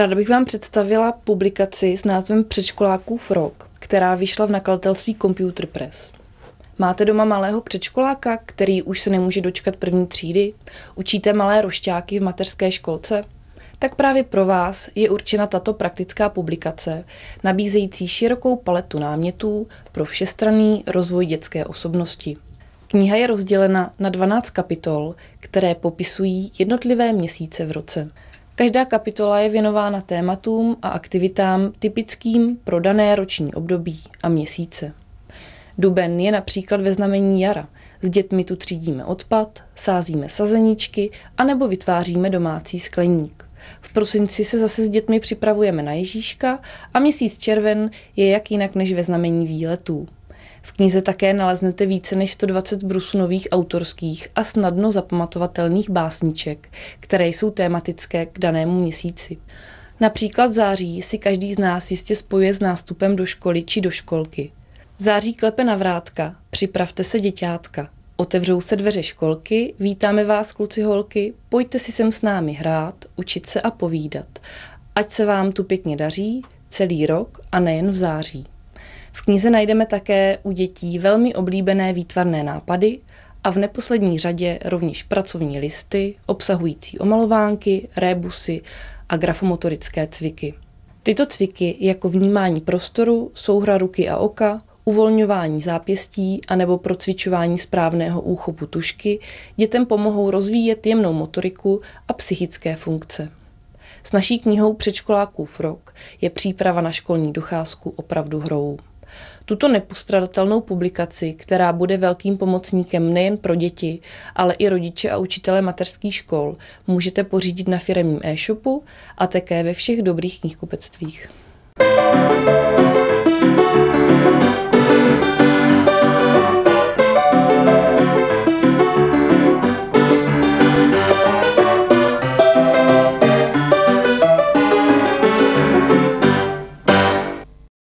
Ráda bych vám představila publikaci s názvem Předškolákův rok, která vyšla v nakladatelství Computer Press. Máte doma malého předškoláka, který už se nemůže dočkat první třídy? Učíte malé rošťáky v mateřské školce? Tak právě pro vás je určena tato praktická publikace, nabízející širokou paletu námětů pro všestranný rozvoj dětské osobnosti. Kniha je rozdělena na 12 kapitol, které popisují jednotlivé měsíce v roce. Každá kapitola je věnována tématům a aktivitám typickým pro dané roční období a měsíce. Duben je například ve znamení jara. S dětmi tu třídíme odpad, sázíme sazeničky anebo vytváříme domácí skleník. V prosinci se zase s dětmi připravujeme na Ježíška a měsíc červen je jak jinak než ve znamení výletů. V knize také naleznete více než 120 brusů nových autorských a snadno zapamatovatelných básniček, které jsou tématické k danému měsíci. Například září si každý z nás jistě spojuje s nástupem do školy či do školky. Září klepe na vrátka, připravte se děťátka. Otevřou se dveře školky, vítáme vás kluci holky, pojďte si sem s námi hrát, učit se a povídat. Ať se vám tu pěkně daří, celý rok a nejen v září. V knize najdeme také u dětí velmi oblíbené výtvarné nápady a v neposlední řadě rovněž pracovní listy obsahující omalovánky, rébusy a grafomotorické cviky. Tyto cviky jako vnímání prostoru, souhra ruky a oka, uvolňování zápěstí a nebo procvičování správného úchopu tušky dětem pomohou rozvíjet jemnou motoriku a psychické funkce. S naší knihou Předškolákův rok je příprava na školní docházku opravdu hrou. Tuto nepostradatelnou publikaci, která bude velkým pomocníkem nejen pro děti, ale i rodiče a učitele mateřských škol, můžete pořídit na firemním e-shopu a také ve všech dobrých knihkupectvích. thank you